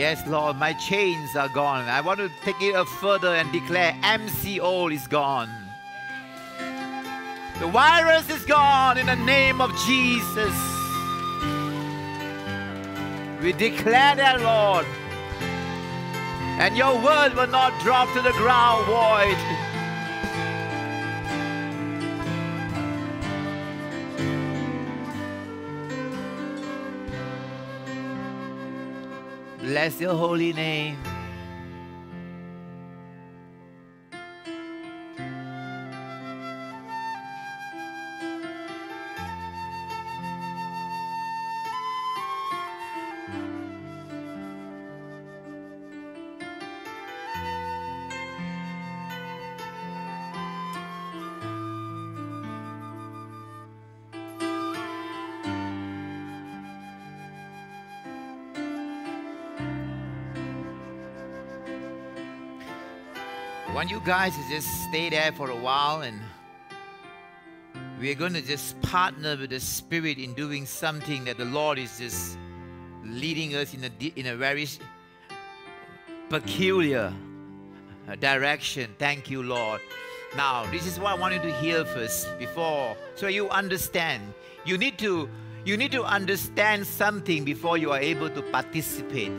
Yes, Lord, my chains are gone. I want to take it further and declare MCO is gone. The virus is gone in the name of Jesus. We declare that, Lord. And your word will not drop to the ground void. Bless your holy name. Want you guys to just stay there for a while and we're going to just partner with the Spirit in doing something that the Lord is just leading us in a, in a very peculiar uh, direction. Thank you, Lord. Now, this is what I want you to hear first before, so you understand. You need to you need to understand something before you are able to participate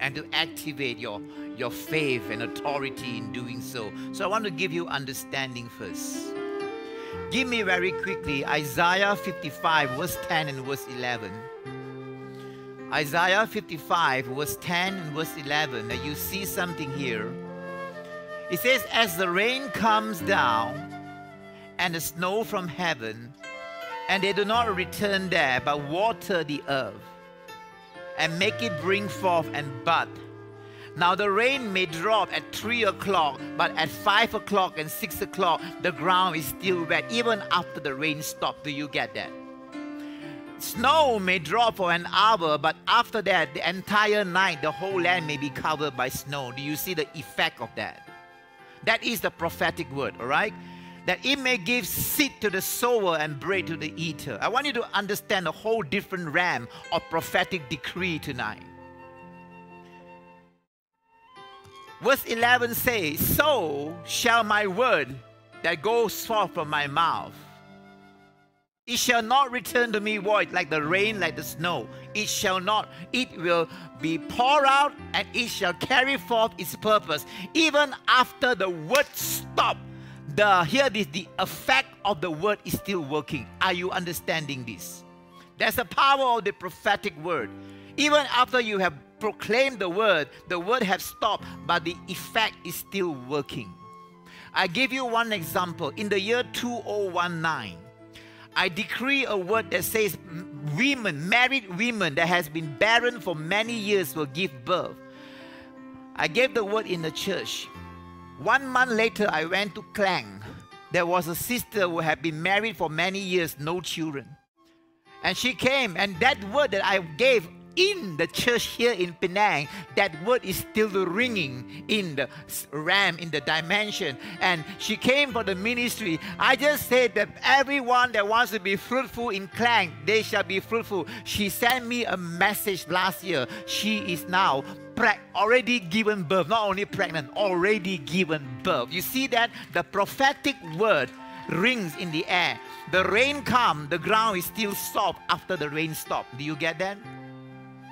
and to activate your your faith and authority in doing so. So I want to give you understanding first. Give me very quickly Isaiah 55, verse 10 and verse 11. Isaiah 55, verse 10 and verse 11. Now you see something here. It says, As the rain comes down and the snow from heaven, and they do not return there, but water the earth and make it bring forth and bud now the rain may drop at 3 o'clock, but at 5 o'clock and 6 o'clock, the ground is still wet, even after the rain stops. Do you get that? Snow may drop for an hour, but after that, the entire night, the whole land may be covered by snow. Do you see the effect of that? That is the prophetic word, all right? That it may give seed to the sower and bread to the eater. I want you to understand a whole different realm of prophetic decree tonight. Verse 11 says, So shall my word that goes forth from my mouth. It shall not return to me void like the rain, like the snow. It shall not. It will be poured out and it shall carry forth its purpose. Even after the word stop, the here this the effect of the word is still working. Are you understanding this? There's the power of the prophetic word. Even after you have proclaimed the word, the word has stopped, but the effect is still working. I give you one example. In the year 2019, I decree a word that says women, married women that has been barren for many years will give birth. I gave the word in the church. One month later, I went to Klang. There was a sister who had been married for many years, no children. And she came, and that word that I gave in the church here in Penang, that word is still ringing in the ram, in the dimension. And she came for the ministry. I just said that everyone that wants to be fruitful in Klang, they shall be fruitful. She sent me a message last year. She is now already given birth, not only pregnant, already given birth. You see that? The prophetic word rings in the air. The rain come, the ground is still soft after the rain stop. Do you get that?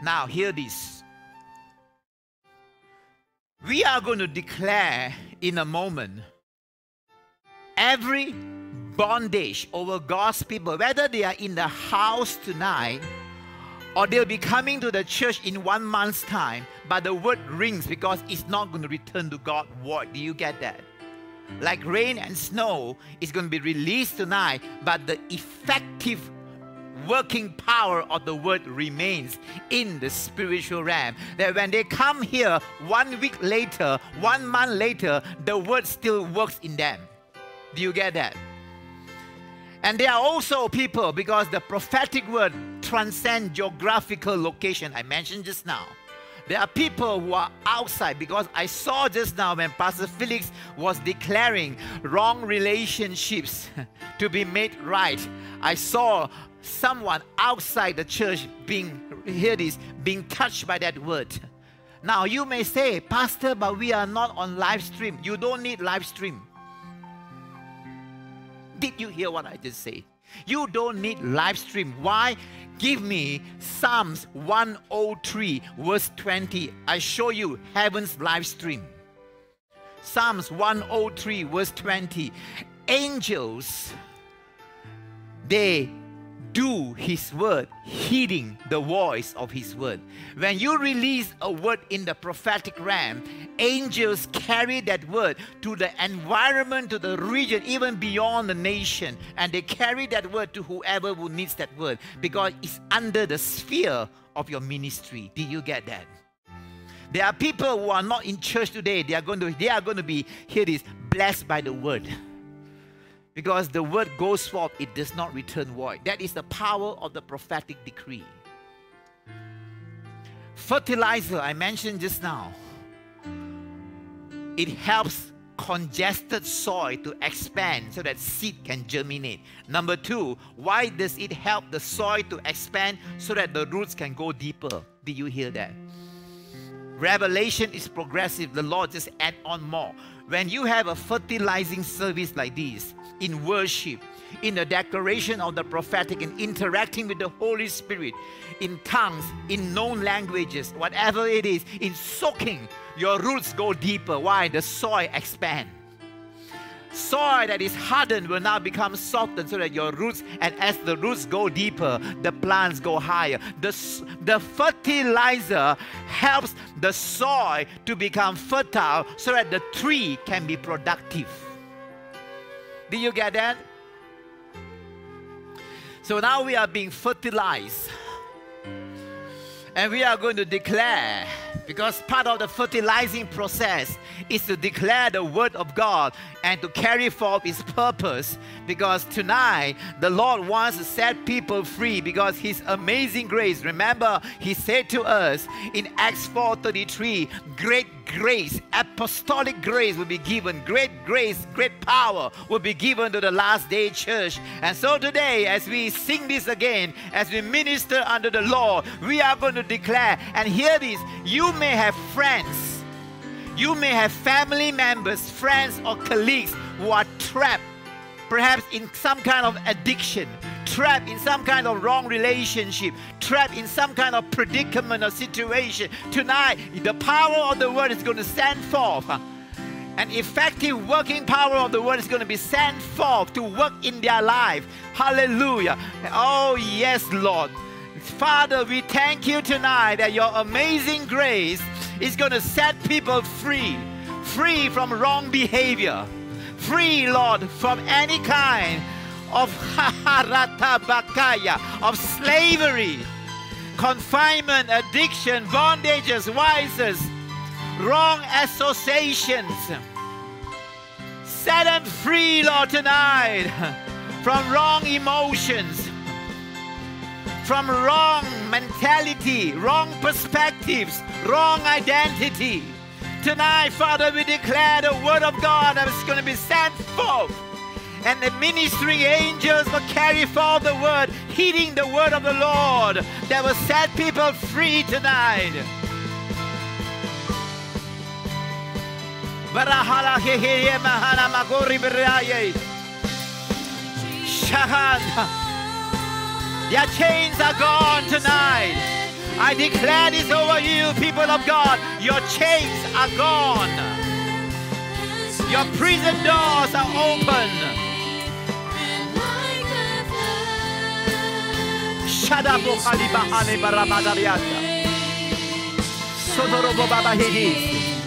Now, hear this. We are going to declare in a moment every bondage over God's people, whether they are in the house tonight or they'll be coming to the church in one month's time, but the word rings because it's not going to return to God void. Do you get that? Like rain and snow is going to be released tonight, but the effective working power of the word remains in the spiritual realm. That when they come here one week later, one month later, the word still works in them. Do you get that? And there are also people, because the prophetic word transcends geographical location, I mentioned just now. There are people who are outside because I saw just now when Pastor Felix was declaring wrong relationships to be made right. I saw someone outside the church being, hear this, being touched by that word. Now you may say, Pastor, but we are not on live stream. You don't need live stream. Did you hear what I just said? You don't need live stream. Why? Give me Psalms 103, verse 20. I show you heaven's live stream. Psalms 103, verse 20. Angels, they do his word, heeding the voice of his word. When you release a word in the prophetic realm, angels carry that word to the environment, to the region, even beyond the nation, and they carry that word to whoever who needs that word because it's under the sphere of your ministry. Do you get that? There are people who are not in church today. They are going to, they are going to be, here is, blessed by the word. Because the word goes forth, it does not return void. That is the power of the prophetic decree. Fertilizer, I mentioned just now, it helps congested soil to expand so that seed can germinate. Number two, why does it help the soil to expand so that the roots can go deeper? Did you hear that? Revelation is progressive. The Lord just add on more. When you have a fertilizing service like this, in worship, in the declaration of the prophetic, in interacting with the Holy Spirit, in tongues, in known languages, whatever it is, in soaking, your roots go deeper. Why? The soil expand. Soil that is hardened will now become softened so that your roots, and as the roots go deeper, the plants go higher. The, the fertilizer helps the soil to become fertile so that the tree can be productive. Do you get that? So now we are being fertilized. And we are going to declare, because part of the fertilizing process is to declare the word of God and to carry forth his purpose. Because tonight, the Lord wants to set people free because his amazing grace. Remember, he said to us in Acts 4:33, great grace, apostolic grace will be given. Great grace, great power will be given to the last day church. And so today, as we sing this again, as we minister under the Lord, we are going to declare and hear this. You may have friends, you may have family members, friends, or colleagues who are trapped, perhaps in some kind of addiction trapped in some kind of wrong relationship, trapped in some kind of predicament or situation, tonight the power of the word is going to send forth. An effective working power of the word is going to be sent forth to work in their life. Hallelujah. Oh, yes, Lord. Father, we thank you tonight that your amazing grace is going to set people free, free from wrong behavior, free, Lord, from any kind of bakaya, of slavery, confinement, addiction, bondages, vices, wrong associations. Set them free, Lord, tonight from wrong emotions, from wrong mentality, wrong perspectives, wrong identity. Tonight, Father, we declare the word of God that is going to be sent forth and the ministering angels will carry forth the word, heeding the word of the Lord that will set people free tonight. Their chains are gone tonight. I declare this over you, people of God. Your chains are gone. Your prison doors are open. Shadabo Haliba Hale Baramadariata. Sodorobo Baba Higis.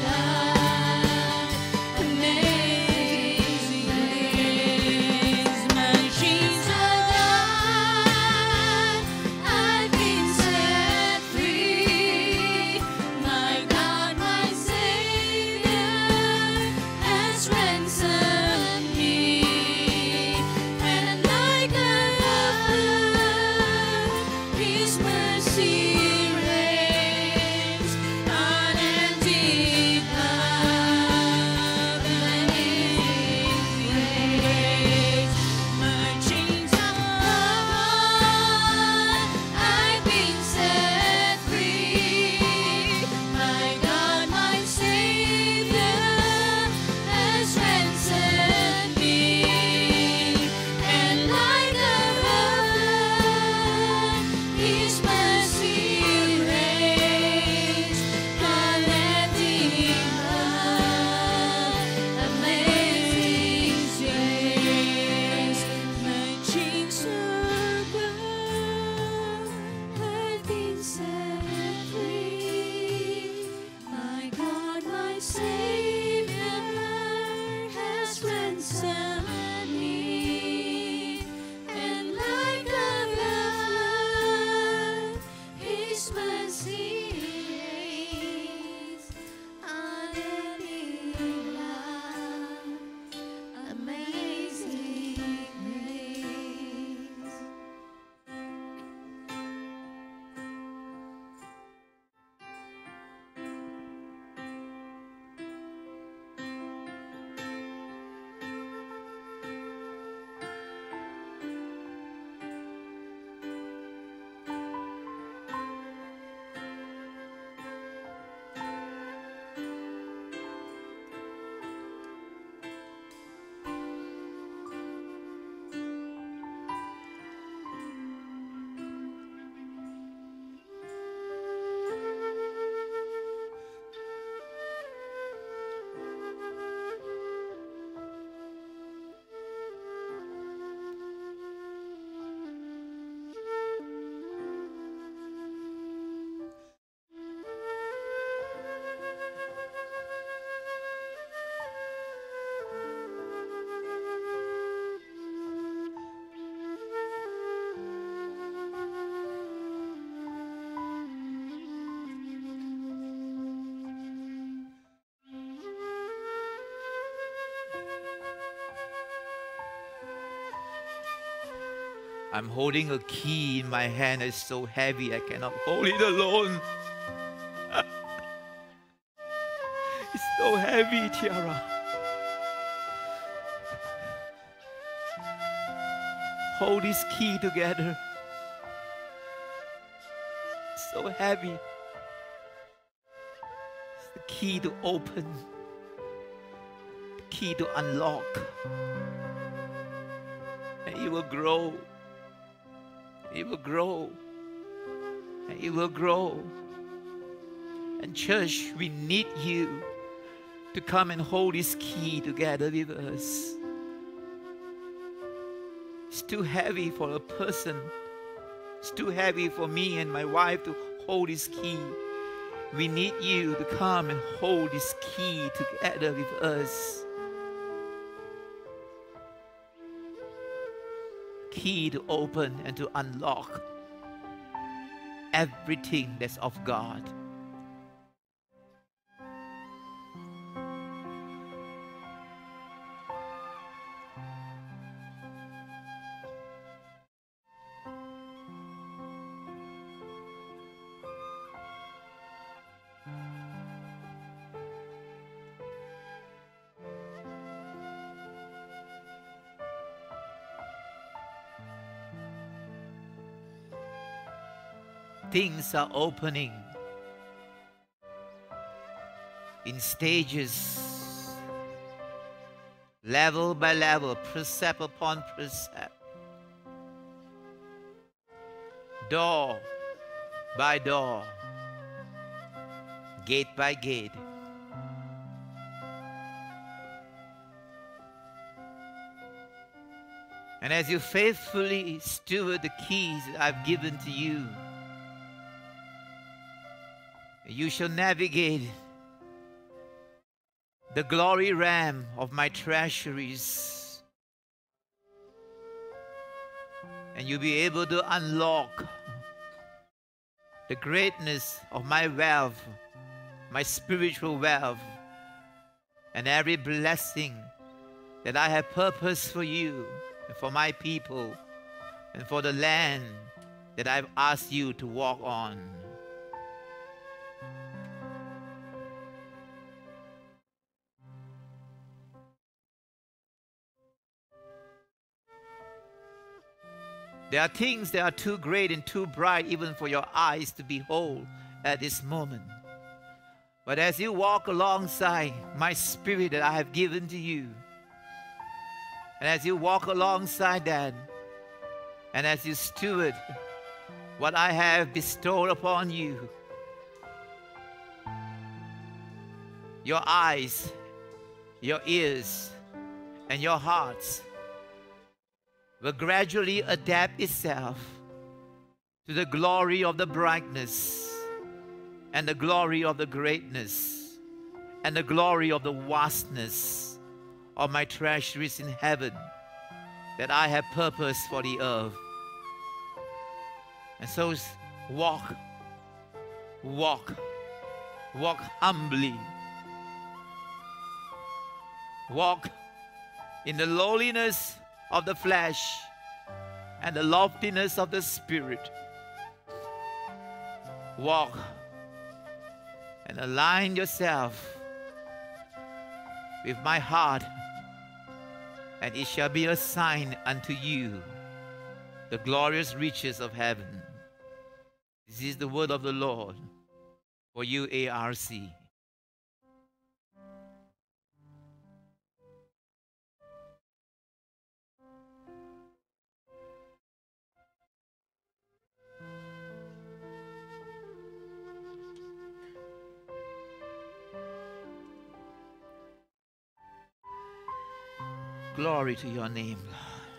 I'm holding a key in my hand. It's so heavy I cannot hold it alone. it's so heavy, Tiara. Hold this key together. It's so heavy. It's the key to open, the key to unlock. And you will grow. It will grow. And it will grow. And church, we need you to come and hold this key together with us. It's too heavy for a person. It's too heavy for me and my wife to hold this key. We need you to come and hold this key together with us. Key to open and to unlock everything that's of God. Things are opening in stages, level by level, precept upon precept, door by door, gate by gate. And as you faithfully steward the keys that I've given to you, you shall navigate the glory ram of my treasuries. And you'll be able to unlock the greatness of my wealth, my spiritual wealth, and every blessing that I have purposed for you and for my people and for the land that I've asked you to walk on. There are things that are too great and too bright even for your eyes to behold at this moment. But as you walk alongside my spirit that I have given to you, and as you walk alongside that, and as you steward what I have bestowed upon you, your eyes, your ears, and your hearts will gradually adapt itself to the glory of the brightness and the glory of the greatness and the glory of the vastness of my treasuries in heaven that I have purpose for the earth. And so walk walk, walk humbly, walk in the lowliness of the flesh and the loftiness of the spirit. Walk and align yourself with my heart, and it shall be a sign unto you the glorious riches of heaven. This is the word of the Lord for you, ARC. Glory to your name, Lord.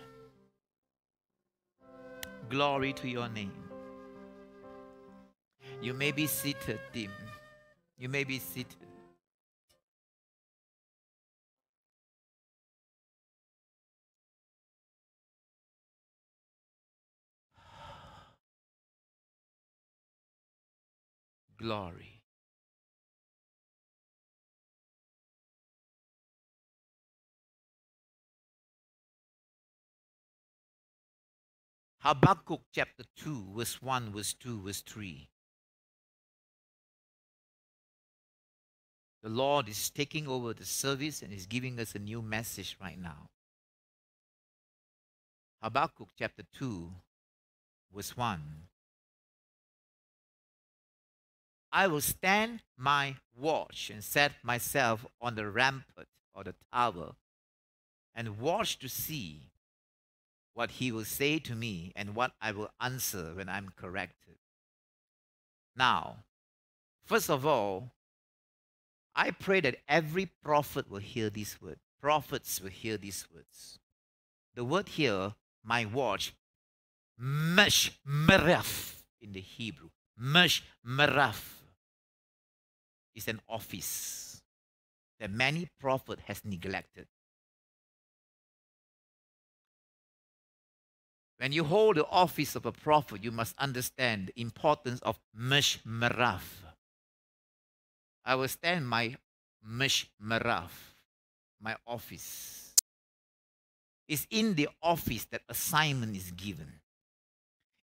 Glory to your name. You may be seated, Tim. You may be seated. Glory. Habakkuk chapter 2, verse 1, verse 2, verse 3. The Lord is taking over the service and is giving us a new message right now. Habakkuk chapter 2, verse 1. I will stand my watch and set myself on the rampart or the tower and watch to see what he will say to me and what I will answer when I'm corrected. Now, first of all, I pray that every prophet will hear these words. Prophets will hear these words. The word here, my watch, mesh meraf in the Hebrew. Mesh meraf is an office that many prophet has neglected. When you hold the office of a prophet, you must understand the importance of Mish Meraf. I will stand my Mish Meraf, my office. It's in the office that assignment is given.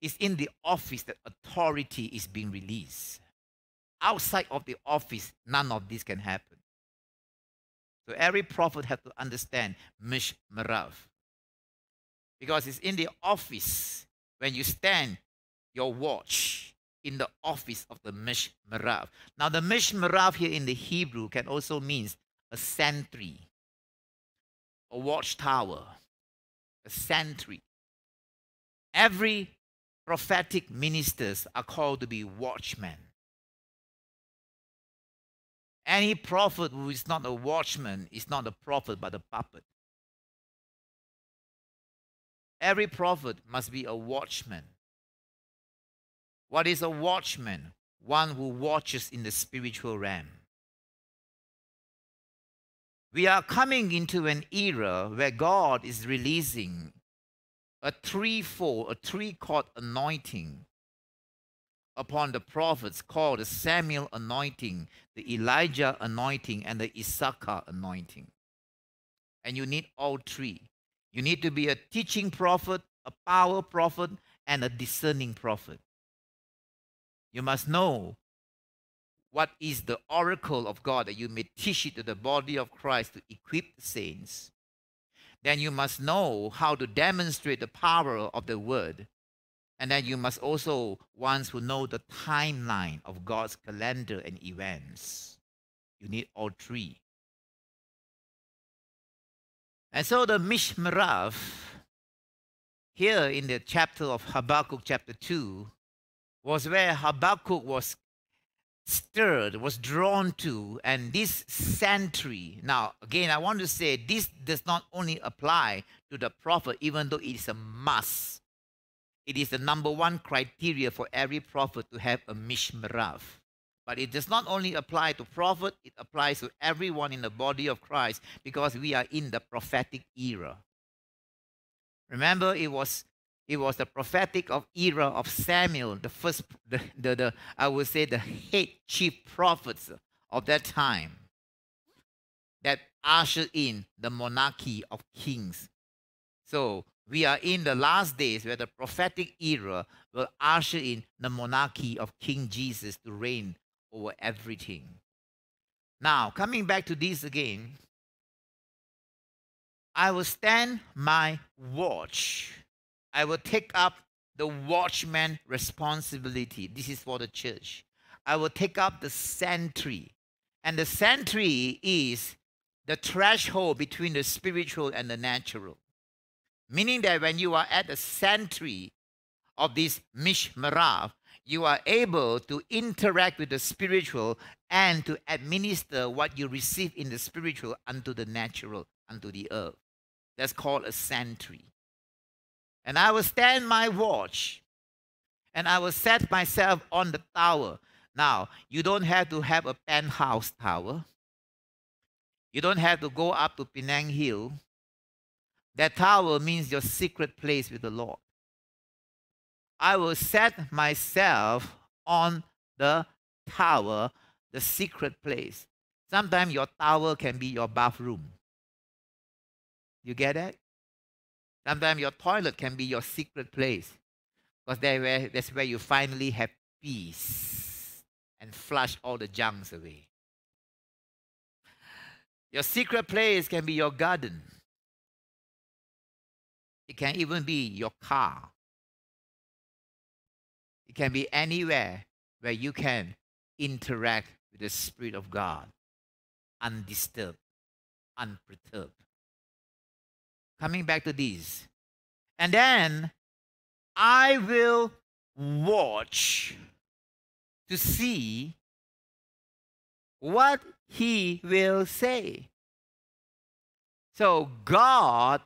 It's in the office that authority is being released. Outside of the office, none of this can happen. So every prophet has to understand Mish Merav. Because it's in the office when you stand your watch in the office of the Mishmerav. Now, the Mishmerav here in the Hebrew can also mean a sentry, a watchtower, a sentry. Every prophetic ministers are called to be watchmen. Any prophet who is not a watchman is not a prophet but a puppet. Every prophet must be a watchman. What is a watchman? One who watches in the spiritual realm. We are coming into an era where God is releasing a threefold, a three-chord anointing upon the prophets called the Samuel anointing, the Elijah anointing, and the Issachar anointing. And you need all three. You need to be a teaching prophet, a power prophet, and a discerning prophet. You must know what is the oracle of God that you may teach it to the body of Christ to equip the saints. Then you must know how to demonstrate the power of the word. And then you must also ones who know the timeline of God's calendar and events. You need all three. And so the Mishmerav, here in the chapter of Habakkuk, chapter 2, was where Habakkuk was stirred, was drawn to, and this sentry. Now, again, I want to say this does not only apply to the prophet, even though it is a must. It is the number one criteria for every prophet to have a mishmerav. But it does not only apply to prophet, it applies to everyone in the body of Christ because we are in the prophetic era. Remember, it was it was the prophetic of era of Samuel, the first, the, the, the I would say the head chief prophets of that time that ushered in the monarchy of kings. So we are in the last days where the prophetic era will usher in the monarchy of King Jesus to reign over everything. Now, coming back to this again, I will stand my watch I will take up the watchman responsibility. This is for the church. I will take up the sentry. And the sentry is the threshold between the spiritual and the natural. Meaning that when you are at the sentry of this mishmarav, you are able to interact with the spiritual and to administer what you receive in the spiritual unto the natural, unto the earth. That's called a sentry. And I will stand my watch and I will set myself on the tower. Now, you don't have to have a penthouse tower. You don't have to go up to Penang Hill. That tower means your secret place with the Lord. I will set myself on the tower, the secret place. Sometimes your tower can be your bathroom. You get that? Sometimes your toilet can be your secret place because that's where you finally have peace and flush all the junks away. Your secret place can be your garden. It can even be your car. Can be anywhere where you can interact with the Spirit of God undisturbed, unperturbed coming back to these. And then I will watch to see what he will say. So God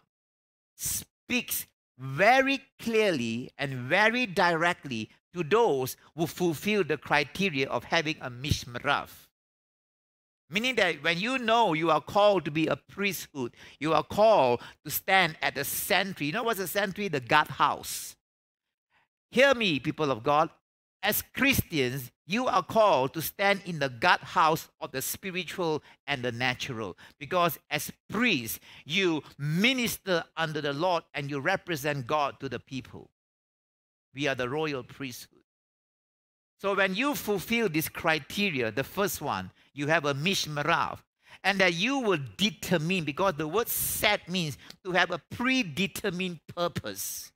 speaks very clearly and very directly to those who fulfill the criteria of having a mishmarav. Meaning that when you know you are called to be a priesthood, you are called to stand at the sentry. You know what's a sentry? The guardhouse. Hear me, people of God. As Christians, you are called to stand in the guardhouse of the spiritual and the natural. Because as priests, you minister under the Lord and you represent God to the people. We are the royal priesthood. So when you fulfill this criteria, the first one, you have a mishmarav, and that you will determine, because the word set means to have a predetermined purpose.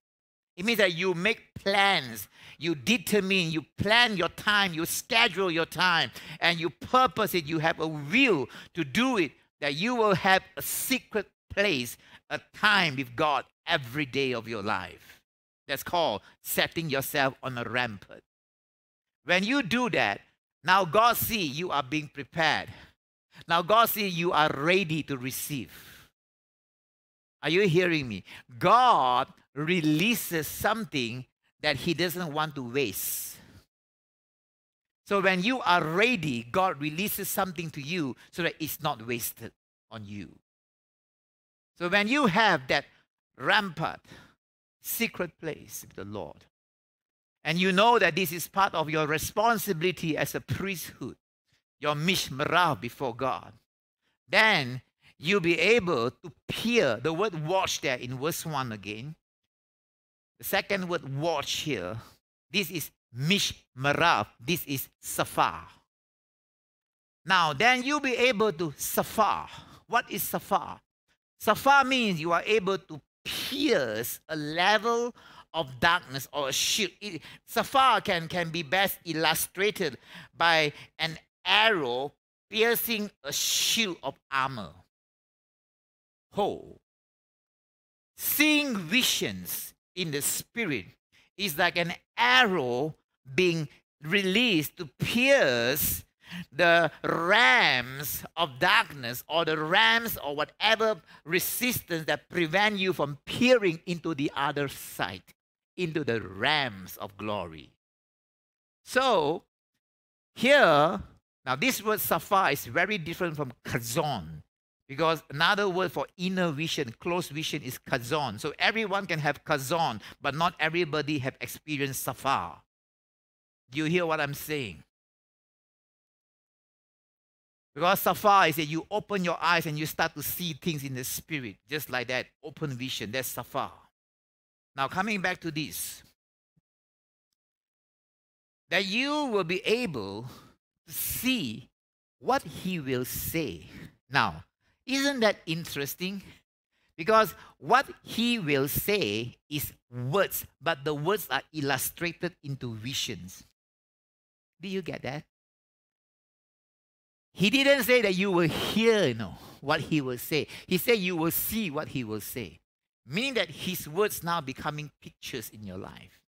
It means that you make plans, you determine, you plan your time, you schedule your time, and you purpose it. You have a will to do it, that you will have a secret place, a time with God every day of your life. That's called setting yourself on a rampart. When you do that, now God see you are being prepared. Now God see you are ready to receive. Are you hearing me? God releases something that he doesn't want to waste. So when you are ready, God releases something to you so that it's not wasted on you. So when you have that rampart, secret place with the Lord, and you know that this is part of your responsibility as a priesthood, your mishmarah before God. Then you'll be able to peer. The word watch there in verse 1 again. The second word watch here. This is mishmarah. This is safar. Now, then you'll be able to safar. What is safar? Safar means you are able to pierce a level of darkness or a shield. It, Safar can, can be best illustrated by an arrow piercing a shield of armor. Ho. Seeing visions in the spirit is like an arrow being released to pierce the rams of darkness or the rams or whatever resistance that prevent you from peering into the other side into the realms of glory. So, here, now this word safar is very different from kazon. Because another word for inner vision, close vision is kazon. So everyone can have kazon, but not everybody have experienced safar. Do you hear what I'm saying? Because safar is that you open your eyes and you start to see things in the spirit, just like that. Open vision, that's safar. Now, coming back to this, that you will be able to see what he will say. Now, isn't that interesting? Because what he will say is words, but the words are illustrated into visions. Do you get that? He didn't say that you will hear, you know, what he will say. He said you will see what he will say. Meaning that his words now becoming pictures in your life.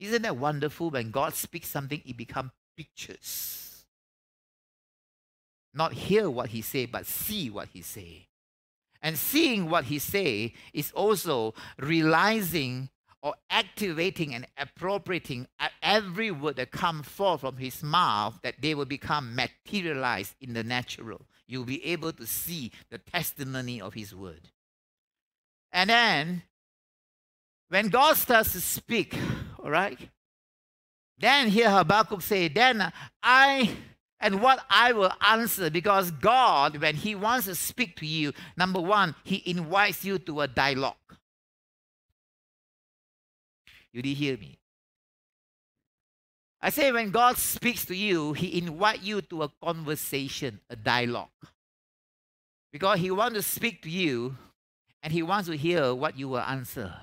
Isn't that wonderful when God speaks something, it becomes pictures. Not hear what he say, but see what he say. And seeing what he say is also realizing or activating and appropriating every word that comes forth from his mouth that they will become materialized in the natural. You'll be able to see the testimony of his word. And then, when God starts to speak, all right, then here Habakkuk say, then I and what I will answer because God, when He wants to speak to you, number one, He invites you to a dialogue. You did hear me. I say when God speaks to you, He invites you to a conversation, a dialogue. Because He wants to speak to you and He wants to hear what you will answer.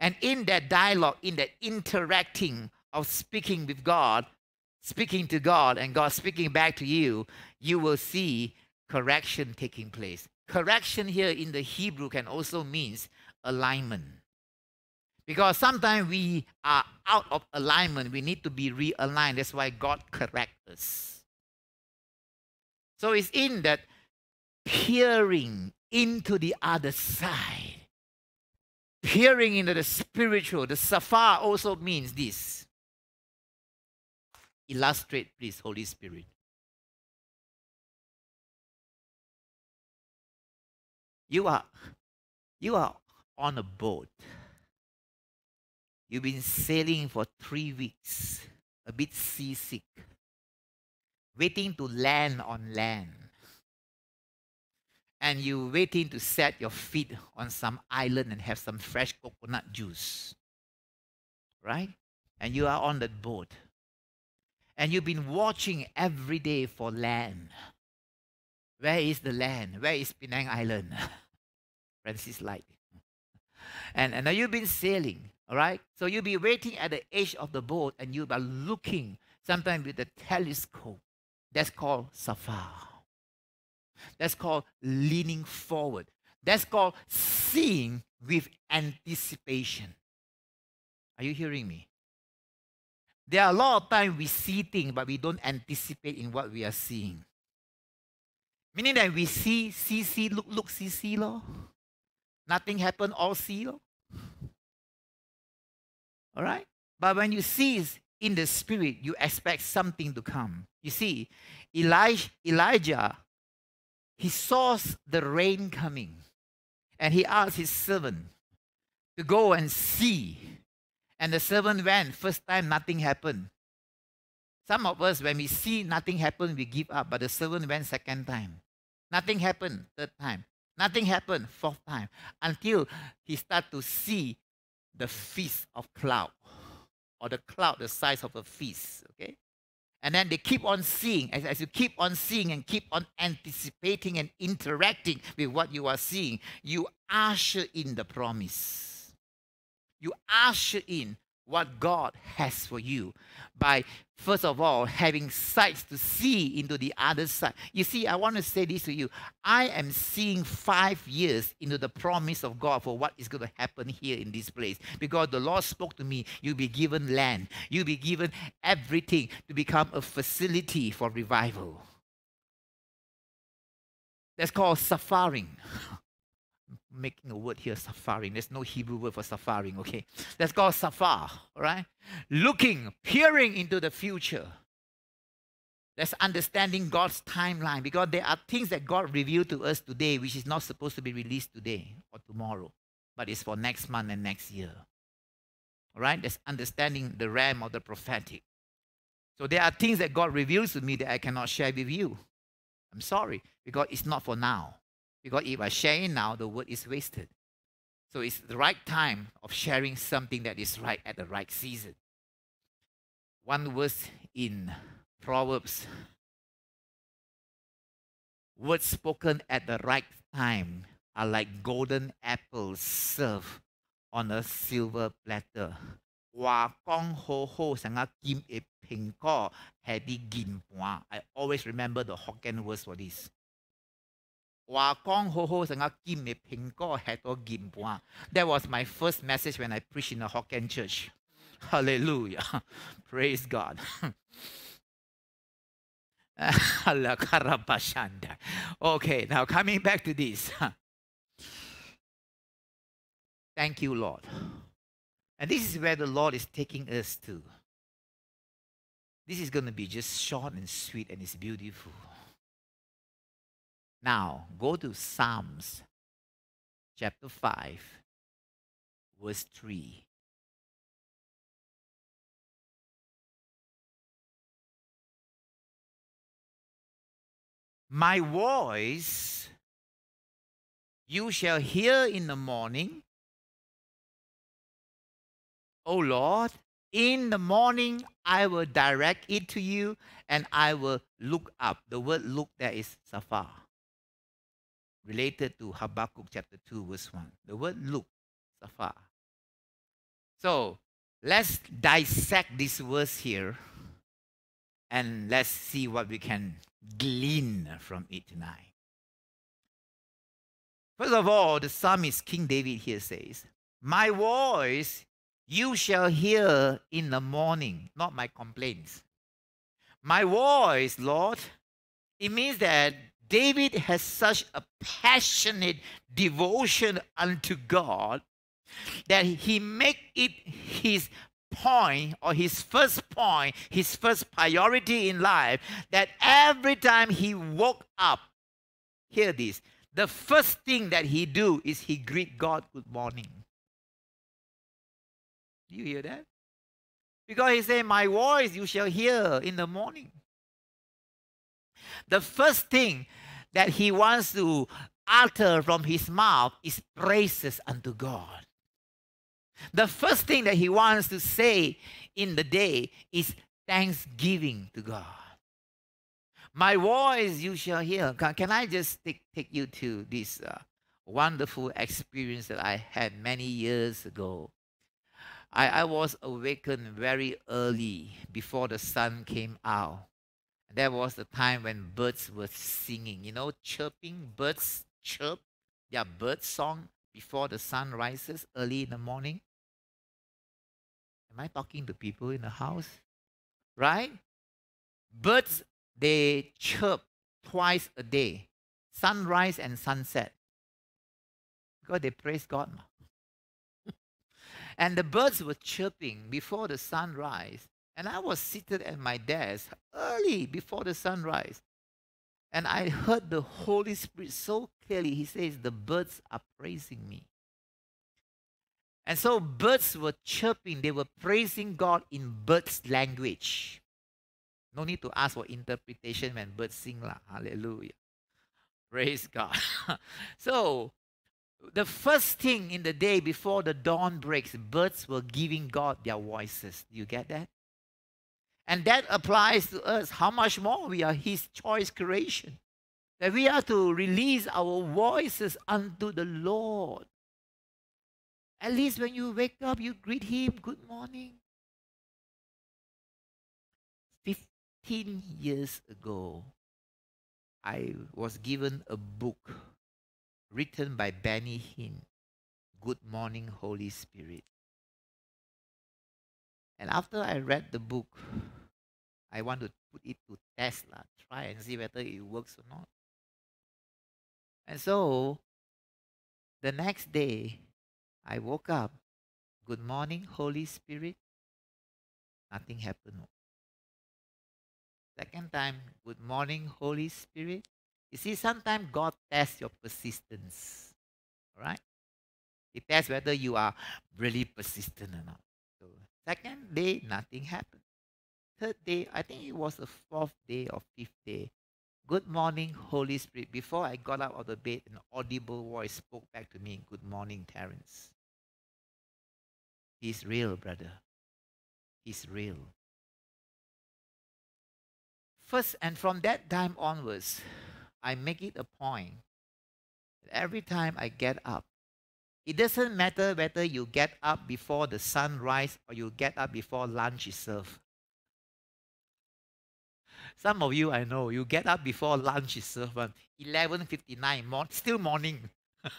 And in that dialogue, in that interacting of speaking with God, speaking to God, and God speaking back to you, you will see correction taking place. Correction here in the Hebrew can also means alignment. Because sometimes we are out of alignment. We need to be realigned. That's why God corrects us. So it's in that peering into the other side. Peering into the spiritual. The safar also means this. Illustrate, please, Holy Spirit. You are, you are on a boat. You've been sailing for three weeks, a bit seasick, waiting to land on land. And you're waiting to set your feet on some island and have some fresh coconut juice. Right? And you are on that boat. And you've been watching every day for land. Where is the land? Where is Penang Island? Francis Light. And, and now you've been sailing. All right? So you'll be waiting at the edge of the boat and you'll be looking, sometimes with a telescope. That's called safar. That's called leaning forward. That's called seeing with anticipation. Are you hearing me? There are a lot of times we see things, but we don't anticipate in what we are seeing. Meaning that we see, see, see, look, look, see, see, lo. Nothing happen, all see, lo. All right? But when you see in the spirit, you expect something to come. You see, Elijah, Elijah he saw the rain coming and he asked his servant to go and see. And the servant went. First time, nothing happened. Some of us, when we see nothing happen, we give up. But the servant went second time. Nothing happened third time. Nothing happened fourth time. Until he started to see the feast of cloud or the cloud the size of a feast okay? And then they keep on seeing as, as you keep on seeing and keep on anticipating and interacting with what you are seeing you usher in the promise. You usher in what God has for you by, first of all, having sights to see into the other side. You see, I want to say this to you. I am seeing five years into the promise of God for what is going to happen here in this place. Because the Lord spoke to me, you'll be given land, you'll be given everything to become a facility for revival. That's called safaring. making a word here, safaring. There's no Hebrew word for safaring, okay? That's called safar, all right? Looking, peering into the future. That's understanding God's timeline because there are things that God revealed to us today which is not supposed to be released today or tomorrow, but it's for next month and next year. All right? That's understanding the realm of the prophetic. So there are things that God reveals to me that I cannot share with you. I'm sorry, because it's not for now. Because if I share it now, the word is wasted. So it's the right time of sharing something that is right at the right season. One verse in Proverbs words spoken at the right time are like golden apples served on a silver platter. 话讲好好，成个剑嘅苹果系啲键盘。I always remember the Hokkien words for this. 话讲好好，成个剑嘅苹果系个键盘。That was my first message when I preached in the Hokkien church. Hallelujah. Praise God. okay, now coming back to this. Thank you, Lord. And this is where the Lord is taking us to. This is going to be just short and sweet and it's beautiful. Now, go to Psalms chapter 5, verse 3. My voice you shall hear in the morning, O Lord, in the morning I will direct it to you and I will look up. The word look there is safar. Related to Habakkuk chapter 2, verse 1. The word look, safar. So let's dissect this verse here and let's see what we can glean from it tonight. First of all, the psalmist King David here says, My voice you shall hear in the morning, not my complaints. My voice, Lord, it means that David has such a passionate devotion unto God that he make it his point or his first point, his first priority in life that every time he woke up, hear this, the first thing that he do is he greet God good morning. Do you hear that? Because he said, My voice you shall hear in the morning. The first thing that he wants to utter from his mouth is praises unto God. The first thing that he wants to say in the day is thanksgiving to God. My voice you shall hear. Can, I just take, take you to this uh, wonderful experience that I had many years ago? I, I was awakened very early before the sun came out. That was a time when birds were singing, you know, chirping, birds chirp their bird song before the sun rises early in the morning. Am I talking to people in the house? Right? Birds, they chirp twice a day sunrise and sunset. Because they praise God. and the birds were chirping before the sunrise. And I was seated at my desk early before the sunrise. And I heard the Holy Spirit so clearly. He says, The birds are praising me. And so birds were chirping, they were praising God in birds' language. No need to ask for interpretation when birds sing. La. Hallelujah. Praise God. so, the first thing in the day before the dawn breaks, birds were giving God their voices. Do you get that? And that applies to us. How much more we are His choice creation. That we are to release our voices unto the Lord. At least when you wake up, you greet him, good morning. 15 years ago, I was given a book written by Benny Hinn, Good Morning, Holy Spirit. And after I read the book, I want to put it to test, lah, try and see whether it works or not. And so, the next day, I woke up. Good morning, Holy Spirit. Nothing happened. Second time, good morning, Holy Spirit. You see, sometimes God tests your persistence. All right? He tests whether you are really persistent or not. So, second day, nothing happened. Third day, I think it was the fourth day or fifth day. Good morning, Holy Spirit. Before I got out of the bed, an audible voice spoke back to me Good morning, Terence. He's real, brother. He's real. First, and from that time onwards, I make it a point that every time I get up, it doesn't matter whether you get up before the sun rise or you get up before lunch is served. Some of you I know, you get up before lunch is served. 11.59, still morning.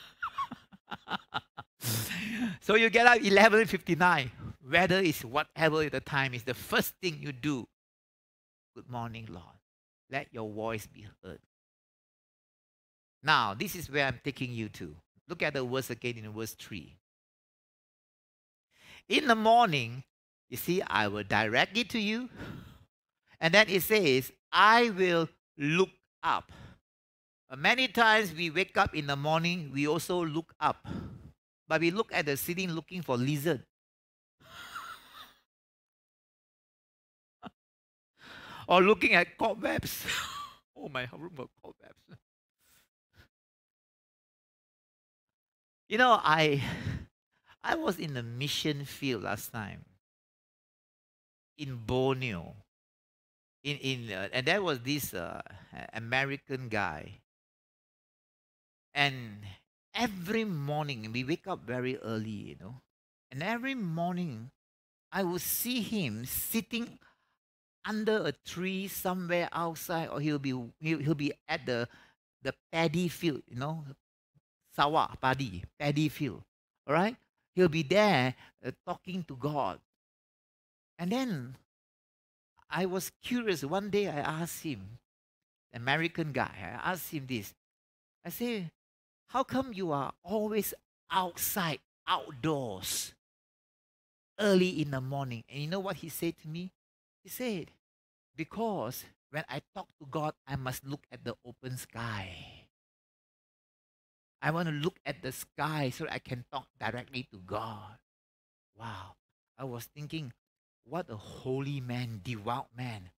so you get up 11.59, whether it's whatever the time is, the first thing you do, good morning, Lord. Let your voice be heard. Now, this is where I'm taking you to. Look at the verse again in verse 3. In the morning, you see, I will direct it to you. And then it says, I will look up. Uh, many times we wake up in the morning, we also look up. But we look at the ceiling looking for lizard. or looking at cobwebs. oh, my room of cobwebs. You know, I I was in the mission field last time in Borneo. In in uh, and there was this uh, American guy. And every morning we wake up very early, you know. And every morning I would see him sitting under a tree somewhere outside or he'll be he'll, he'll be at the the paddy field, you know, sawah, paddy, paddy field. All right? He'll be there uh, talking to God. And then I was curious. One day I asked him, American guy, I asked him this. I say, how come you are always outside, outdoors, early in the morning? And you know what he said to me? He said, because when I talk to God, I must look at the open sky. I want to look at the sky so I can talk directly to God. Wow. I was thinking, what a holy man, devout man.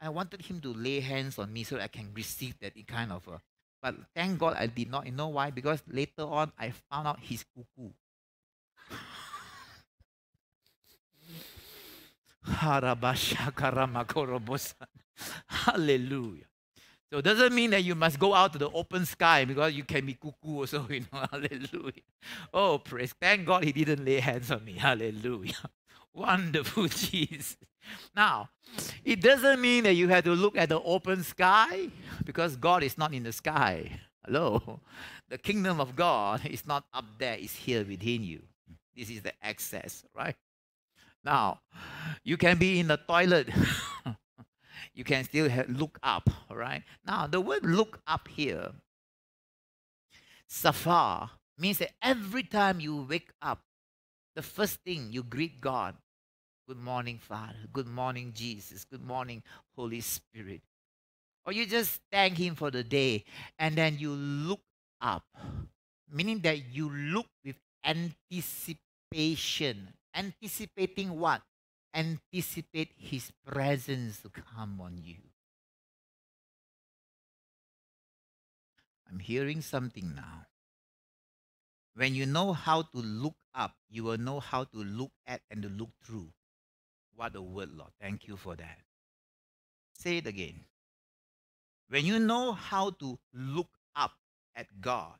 I wanted him to lay hands on me so I can receive that kind of a. But thank God I did not. You know why? Because later on I found out he's cuckoo. Hallelujah. So it doesn't mean that you must go out to the open sky because you can be cuckoo also, you know. Hallelujah. Oh, praise. Thank God he didn't lay hands on me. Hallelujah. Wonderful Jesus. Now, it doesn't mean that you have to look at the open sky because God is not in the sky. Hello. The kingdom of God is not up there, it's here within you. This is the access, right? Now, you can be in the toilet you can still look up, all right? Now, the word look up here, safar, means that every time you wake up, the first thing you greet God. Good morning, Father. Good morning, Jesus. Good morning, Holy Spirit. Or you just thank Him for the day and then you look up, meaning that you look with anticipation. Anticipating what? anticipate His presence to come on you. I'm hearing something now. When you know how to look up, you will know how to look at and to look through. What a word, Lord. Thank you for that. Say it again. When you know how to look up at God,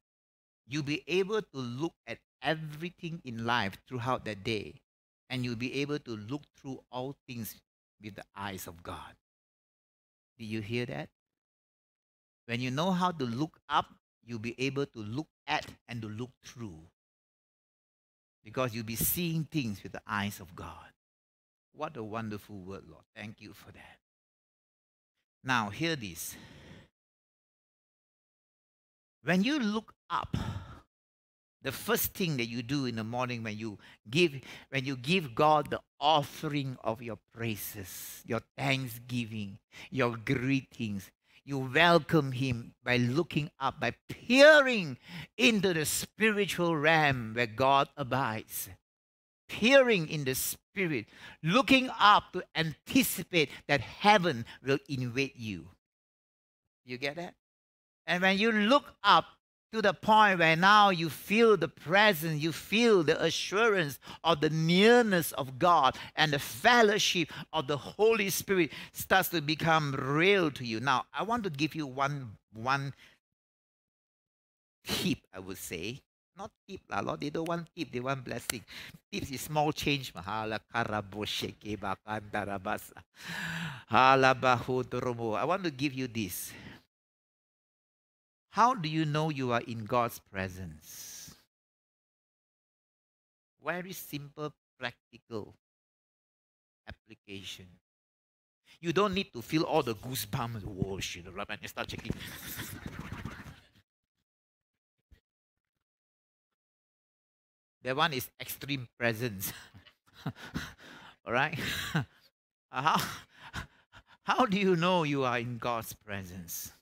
you'll be able to look at everything in life throughout the day and you'll be able to look through all things with the eyes of God. Do you hear that? When you know how to look up, you'll be able to look at and to look through. Because you'll be seeing things with the eyes of God. What a wonderful word, Lord. Thank you for that. Now, hear this. When you look up, the first thing that you do in the morning when you give when you give God the offering of your praises, your thanksgiving, your greetings, you welcome him by looking up, by peering into the spiritual realm where God abides. Peering in the spirit, looking up to anticipate that heaven will invade you. You get that? And when you look up to the point where now you feel the presence, you feel the assurance of the nearness of God and the fellowship of the Holy Spirit starts to become real to you. Now, I want to give you one one tip, I would say. Not tip, lah. Lord, they don't want tip, they want blessing. Tips is small change. I want to give you this. How do you know you are in God's presence? Very simple, practical application. You don't need to feel all the goosebumps. Oh shit, right? And you start checking. that one is extreme presence. all right? how, how do you know you are in God's presence?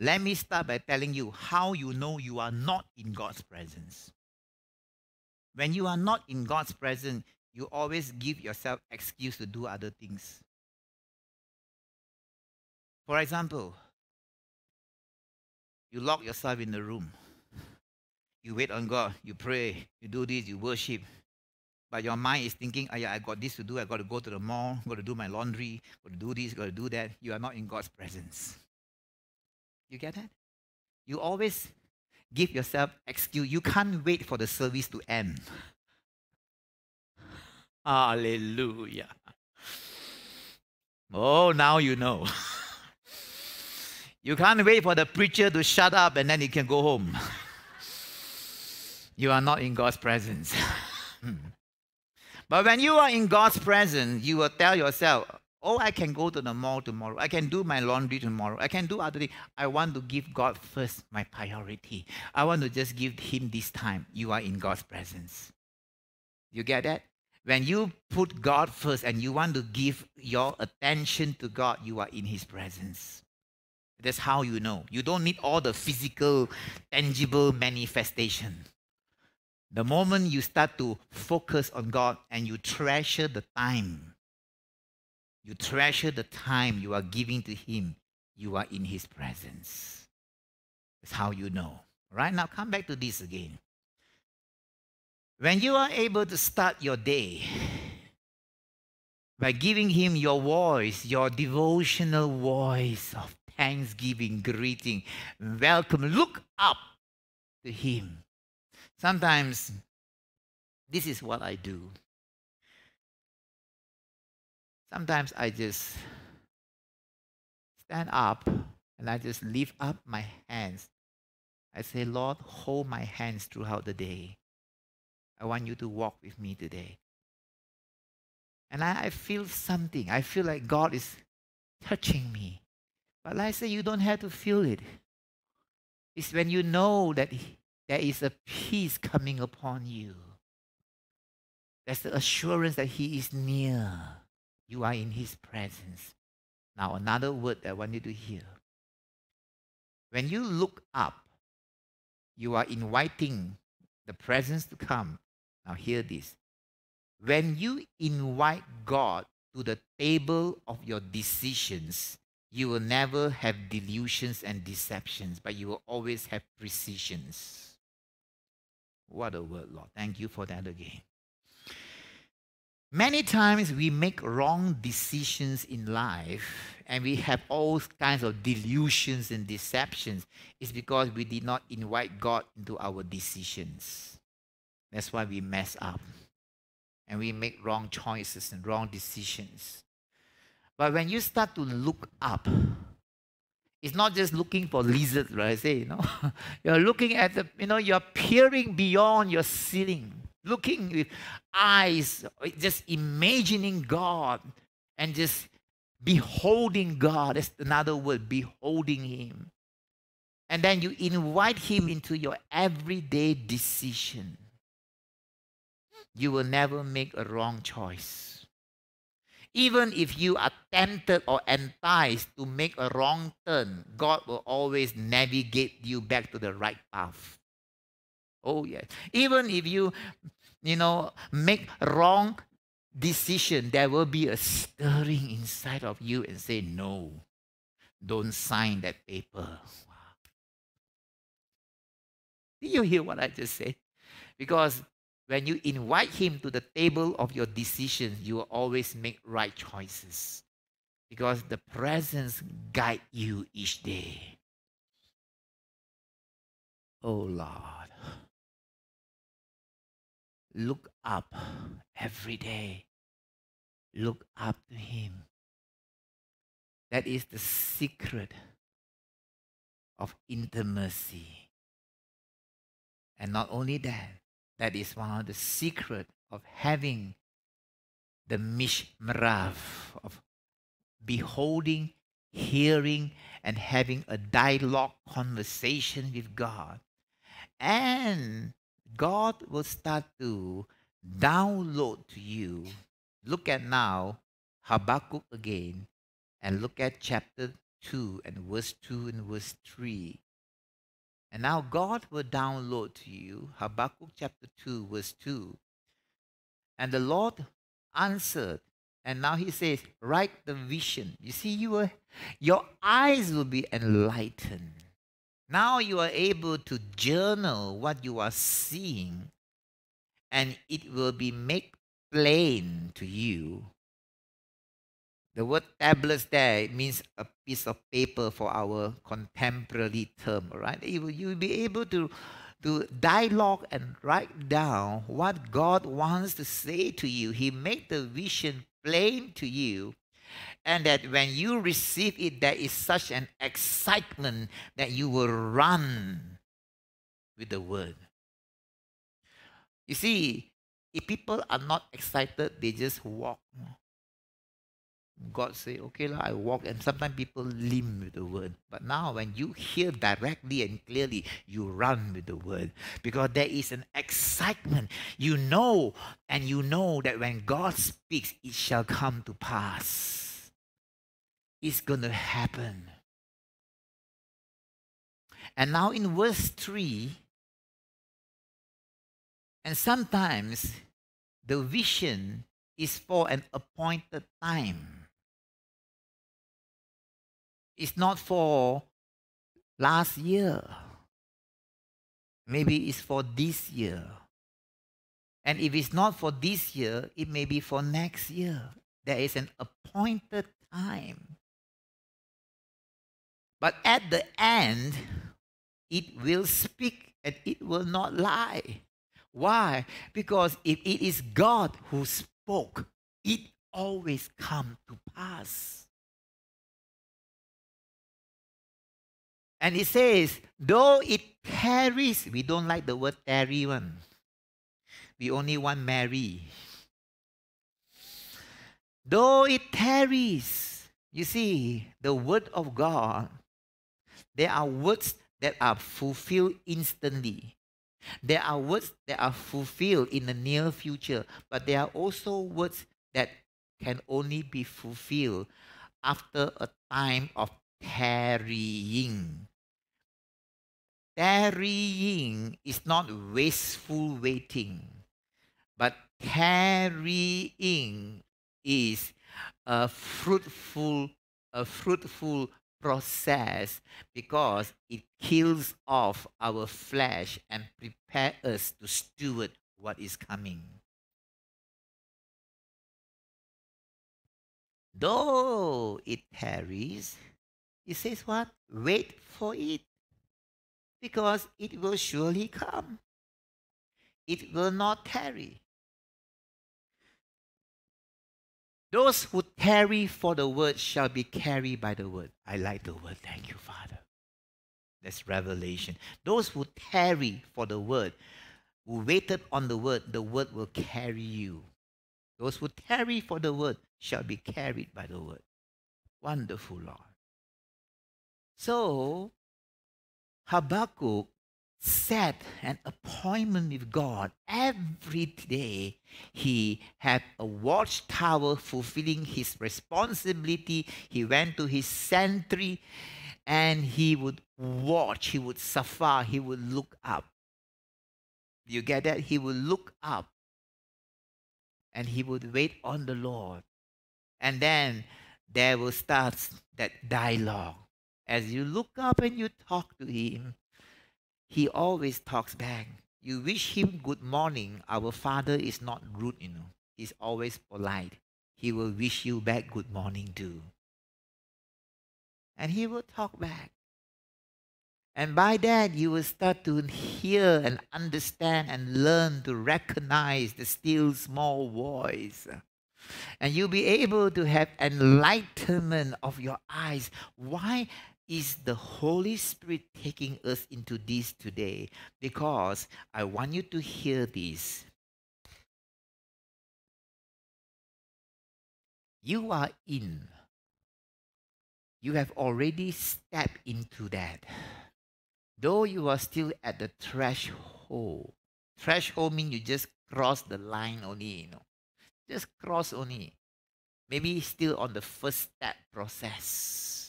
Let me start by telling you how you know you are not in God's presence. When you are not in God's presence, you always give yourself excuse to do other things. For example, you lock yourself in the room. You wait on God, you pray, you do this, you worship. But your mind is thinking, oh yeah, I got this to do, I got to go to the mall, got to do my laundry, got to do this, got to do that. You are not in God's presence. You get that? You always give yourself excuse. You can't wait for the service to end. Hallelujah. Oh, now you know. you can't wait for the preacher to shut up and then you can go home. you are not in God's presence. Hmm. but when you are in God's presence, you will tell yourself, Oh, I can go to the mall tomorrow. I can do my laundry tomorrow. I can do other things. I want to give God first my priority. I want to just give Him this time. You are in God's presence. You get that? When you put God first and you want to give your attention to God, you are in His presence. That's how you know. You don't need all the physical, tangible manifestation. The moment you start to focus on God and you treasure the time you treasure the time you are giving to Him, you are in His presence. That's how you know. Right now, come back to this again. When you are able to start your day by giving Him your voice, your devotional voice of thanksgiving, greeting, welcome, look up to Him. Sometimes this is what I do. Sometimes I just stand up and I just lift up my hands. I say, Lord, hold my hands throughout the day. I want you to walk with me today. And I, I feel something. I feel like God is touching me. But like I say, you don't have to feel it. It's when you know that there is a peace coming upon you. There's the assurance that He is near. You are in His presence. Now, another word I want you to hear. When you look up, you are inviting the presence to come. Now, hear this. When you invite God to the table of your decisions, you will never have delusions and deceptions, but you will always have precisions. What a word, Lord. Thank you for that again. Many times we make wrong decisions in life and we have all kinds of delusions and deceptions. It's because we did not invite God into our decisions. That's why we mess up and we make wrong choices and wrong decisions. But when you start to look up, it's not just looking for lizards, right? I say, you know, you're looking at the, you know, you're peering beyond your ceiling looking with eyes, just imagining God and just beholding God. That's another word, beholding Him. And then you invite him into your everyday decision. You will never make a wrong choice. Even if you are tempted or enticed to make a wrong turn, God will always navigate you back to the right path. Oh, yes. Even if you, you know, make wrong decision, there will be a stirring inside of you and say, no, don't sign that paper. Wow. Did you hear what I just said? Because when you invite him to the table of your decisions, you will always make right choices. Because the presence guide you each day. Oh Lord. Look up every day. Look up to him. That is the secret of intimacy. And not only that, that is one of the secret of having the mishmarav, of beholding, hearing, and having a dialogue conversation with God. And God will start to download to you. Look at now Habakkuk again and look at chapter 2 and verse 2 and verse 3. And now God will download to you Habakkuk chapter 2, verse 2. And the Lord answered. And now he says, write the vision. You see, you are, your eyes will be enlightened. Now you are able to journal what you are seeing, and it will be made plain to you the word tablets there means a piece of paper for our contemporary term, right? You will, be able to, to dialogue and write down what God wants to say to you. He made the vision plain to you. And that when you receive it, there is such an excitement that you will run with the word. You see, if people are not excited, they just walk. God say, okay, lah, I walk, and sometimes people limp with the word. But now, when you hear directly and clearly, you run with the word because there is an excitement. You know, and you know that when God speaks, it shall come to pass. It's going to happen. And now, in verse 3, and sometimes the vision is for an appointed time it's not for last year. Maybe it's for this year. And if it's not for this year, it may be for next year. There is an appointed time. But at the end, it will speak and it will not lie. Why? Because if it is God who spoke, it always come to pass. And it says, though it tarries, we don't like the word tarry one. We only want Mary. Though it tarries, you see, the word of God, there are words that are fulfilled instantly. There are words that are fulfilled in the near future, but there are also words that can only be fulfilled after a time of tarrying. Tarrying is not wasteful waiting, but tarrying is a fruitful, a fruitful process because it kills off our flesh and prepare us to steward what is coming. Though it tarries, it says what? Wait for it because it will surely come. It will not tarry. Those who tarry for the word shall be carried by the word. I like the word. Thank you, Father. That's revelation. Those who tarry for the word, who waited on the word, the word will carry you. Those who tarry for the word shall be carried by the word. Wonderful, Lord. So, Habakkuk set an appointment with God every day. He had a watchtower fulfilling his responsibility. He went to his sentry and he would watch, he would suffer, he would look up. You get that? He would look up and he would wait on the Lord. And then there will start that dialogue. As you look up and you talk to him, he always talks back. You wish him good morning. Our father is not rude, you know. He's always polite. He will wish you back good morning too. And he will talk back. And by that, you will start to hear and understand and learn to recognize the still small voice. And you'll be able to have enlightenment of your eyes. Why is the Holy Spirit taking us into this today? Because I want you to hear this. You are in. You have already stepped into that. Though you are still at the threshold. Threshold means you just cross the line only, you know. Just cross only. Maybe still on the first step process.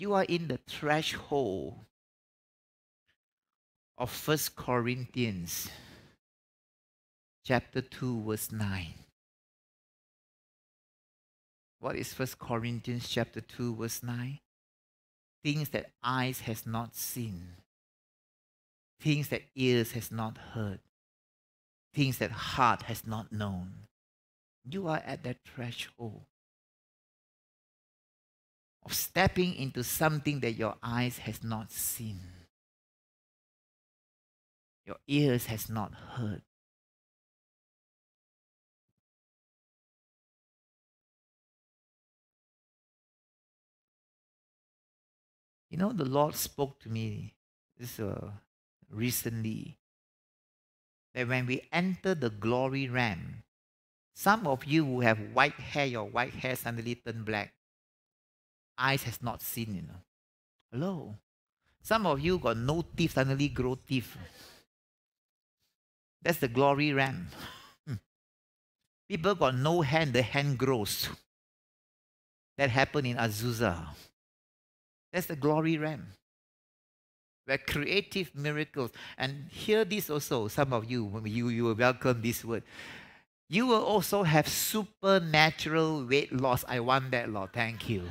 You are in the threshold of First Corinthians chapter 2 verse 9. What is First Corinthians chapter 2 verse 9? Things that eyes has not seen. Things that ears has not heard. Things that heart has not known. You are at that threshold of stepping into something that your eyes has not seen. Your ears has not heard. You know, the Lord spoke to me this uh, recently that when we enter the glory realm, some of you who have white hair, your white hair suddenly turn black. Eyes has not seen, you know. Hello. Some of you got no teeth, suddenly grow teeth. That's the glory realm. Hmm. People got no hand, the hand grows. That happened in Azusa. That's the glory realm. Where creative miracles, and hear this also, some of you, you, you will welcome this word. You will also have supernatural weight loss. I want that, Lord. Thank you.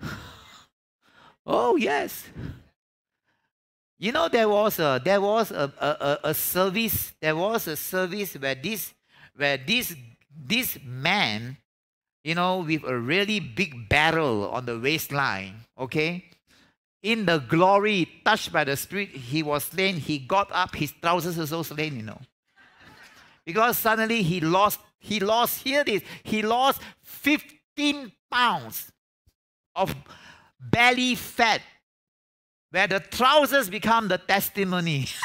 oh, yes. You know, there was a there was a, a, a service, there was a service where this where this this man you know, with a really big barrel on the waistline, okay? In the glory, touched by the Spirit, he was slain. He got up, his trousers also slain, you know. Because suddenly he lost, he lost, here it is, he lost 15 pounds of belly fat, where the trousers become the testimony.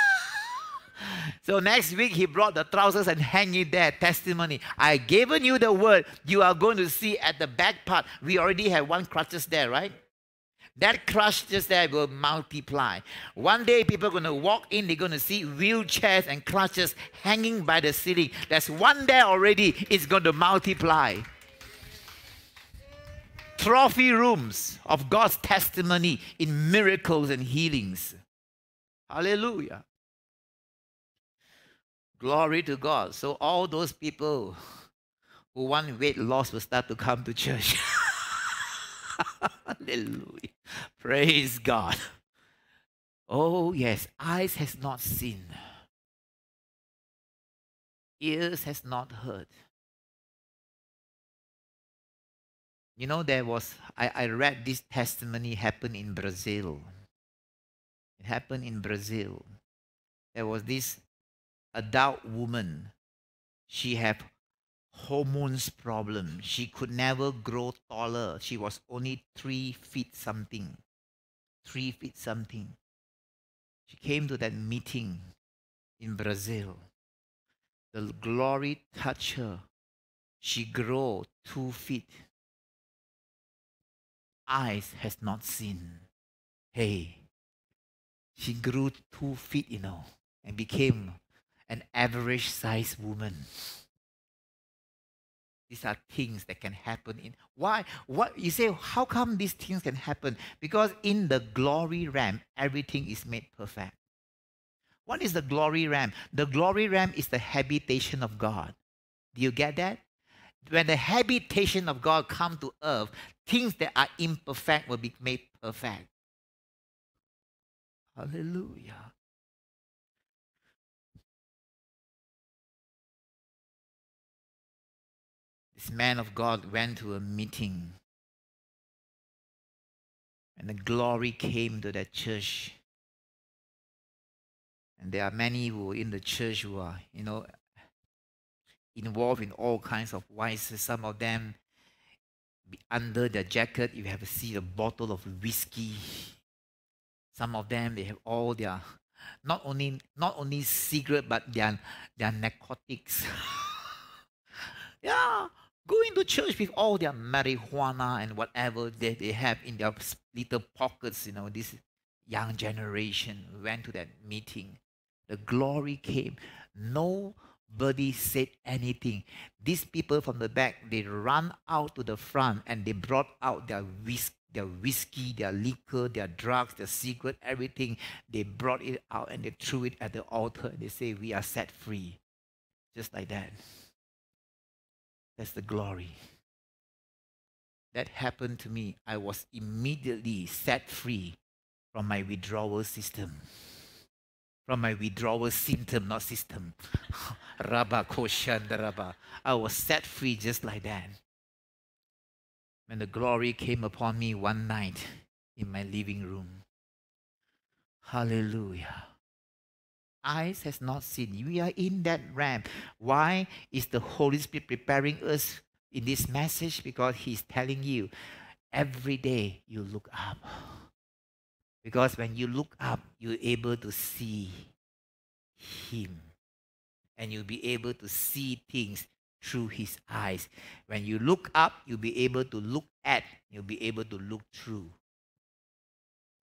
So next week he brought the trousers and hang it there. Testimony. I given you the word. You are going to see at the back part. We already have one crutches there, right? That crush just there will multiply. One day people are going to walk in, they're going to see wheelchairs and crutches hanging by the ceiling. There's one there already, it's going to multiply. Trophy rooms of God's testimony in miracles and healings. Hallelujah. Glory to God. So all those people who want weight loss will start to come to church. Hallelujah. Praise God. Oh, yes, eyes has not seen, ears has not heard. You know, there was, I, I read this testimony happened in Brazil. It happened in Brazil. There was this adult woman, she had hormones problem. She could never grow taller. She was only three feet something. Three feet something. She came to that meeting in Brazil. The glory touched her. She grew two feet. Eyes has not seen. Hey, She grew two feet, you know, and became an average sized woman. These are things that can happen in why what you say how come these things can happen? Because in the glory realm everything is made perfect. What is the glory realm? The glory realm is the habitation of god. Do you get that when the habitation of god come to earth things that are imperfect will be made perfect. Hallelujah. This man of God went to a meeting. And the glory came to that church. And there are many who in the church who are, you know, involved in all kinds of vices. Some of them, under their jacket, you have to see a bottle of whiskey. Some of them, they have all their, not only not only cigarette, but their, their narcotics. yeah, going to church with all their marijuana and whatever that they have in their little pockets, you know, this young generation went to that meeting. The glory came. Nobody said anything. These people from the back, they ran out to the front and they brought out their whiskey their whiskey, their liquor, their drugs, their secret, everything. They brought it out and they threw it at the altar and they say, We are set free. Just like that. That's the glory. That happened to me. I was immediately set free from my withdrawal system. From my withdrawal symptom, not system. Rabba Koshandaraba. I was set free just like that. When the glory came upon me one night in my living room. Hallelujah eyes has not seen. We are in that realm. Why is the Holy Spirit preparing us in this message? Because He's telling you every day you look up. Because when you look up, you're able to see Him. And you'll be able to see things through His eyes. When you look up, you'll be able to look at, you'll be able to look through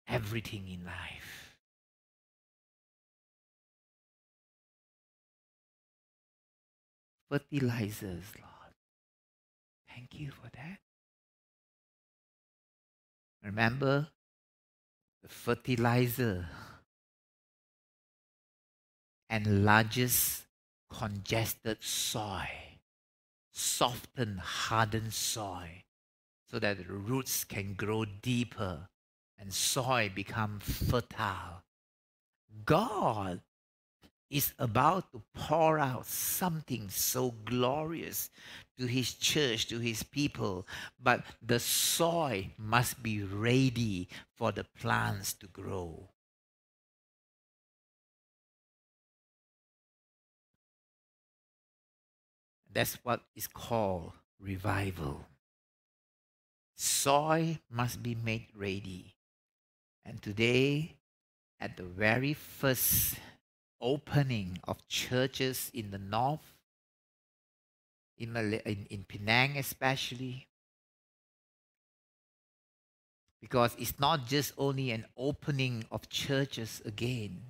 everything in life. fertilizers, Lord. Thank you for that. Remember the and enlarges congested soil, soften hardened soil, so that the roots can grow deeper and soil become fertile. God is about to pour out something so glorious to his church, to his people, but the soil must be ready for the plants to grow. That's what is called revival. Soil must be made ready. And today, at the very first opening of churches in the north, in, Malay- in, in Penang especially. Because it's not just only an opening of churches again,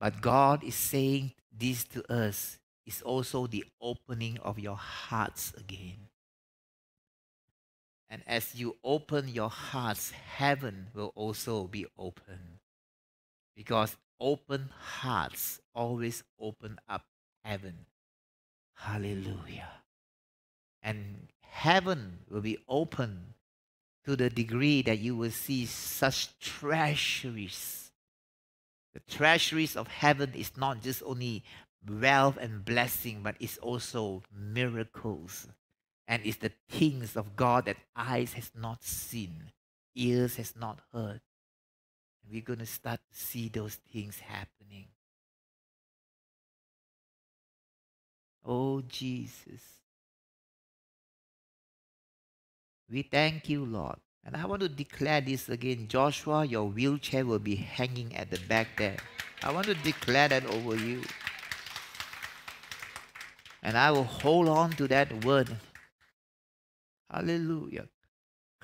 but God is saying this to us. It's also the opening of your hearts again. And as you open your hearts, heaven will also be open. Because open hearts always open up heaven. Hallelujah. And heaven will be open to the degree that you will see such treasuries. The treasuries of heaven is not just only wealth and blessing, but it's also miracles. And it's the things of God that eyes has not seen, ears has not heard, we're going to start to see those things happening. Oh, Jesus. We thank you, Lord. And I want to declare this again. Joshua, your wheelchair will be hanging at the back there. I want to declare that over you. And I will hold on to that word. Hallelujah.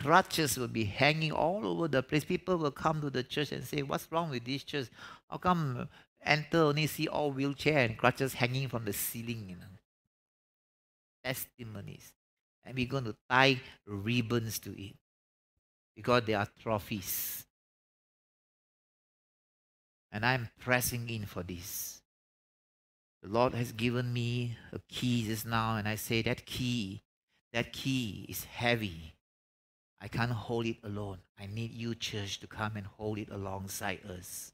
Crutches will be hanging all over the place. People will come to the church and say, What's wrong with this church? How come enter only see all wheelchair and crutches hanging from the ceiling? You know? Testimonies. And we're going to tie ribbons to it because they are trophies. And I'm pressing in for this. The Lord has given me a key just now, and I say that key, that key is heavy. I can't hold it alone. I need you, church, to come and hold it alongside us.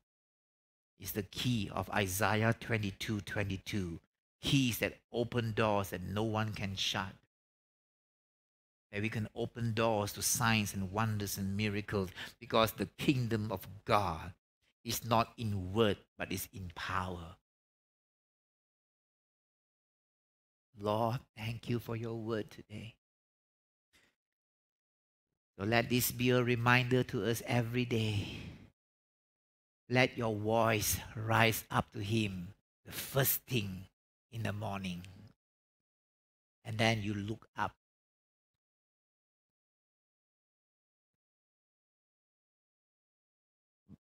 It's the key of Isaiah 22 22. Keys that open doors that no one can shut. That we can open doors to signs and wonders and miracles because the kingdom of God is not in word, but is in power. Lord, thank you for your word today. So let this be a reminder to us every day. Let your voice rise up to Him the first thing in the morning. And then you look up.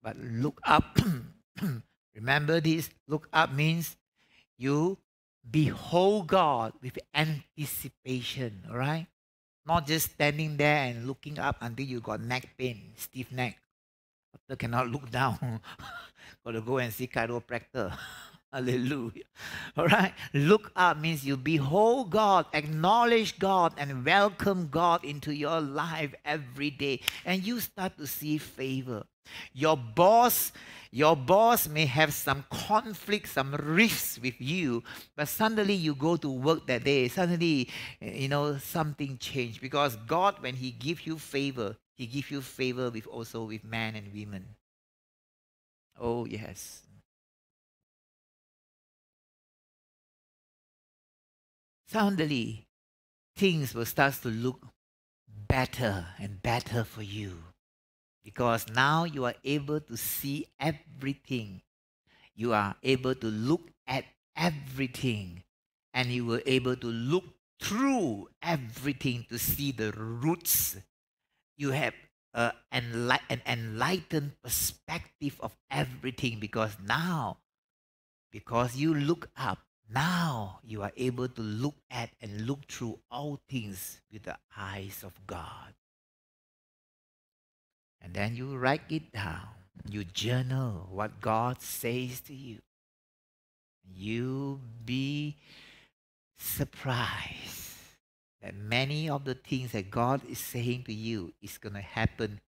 But look up, remember this look up means you behold God with anticipation, all right? Not just standing there and looking up until you got neck pain, stiff neck. Doctor cannot look down. got to go and see chiropractor. Hallelujah. All right. Look up means you behold God, acknowledge God, and welcome God into your life every day. And you start to see favor. Your boss, your boss may have some conflict, some rifts with you, but suddenly you go to work that day, suddenly, you know, something changed. Because God, when He gives you favor, He gives you favor with also with men and women. Oh, yes. Suddenly, things will start to look better and better for you because now you are able to see everything. You are able to look at everything. And you were able to look through everything to see the roots. You have an enlightened perspective of everything because now, because you look up, now you are able to look at and look through all things with the eyes of God. And then you write it down. You journal what God says to you. You be surprised that many of the things that God is saying to you is going to happen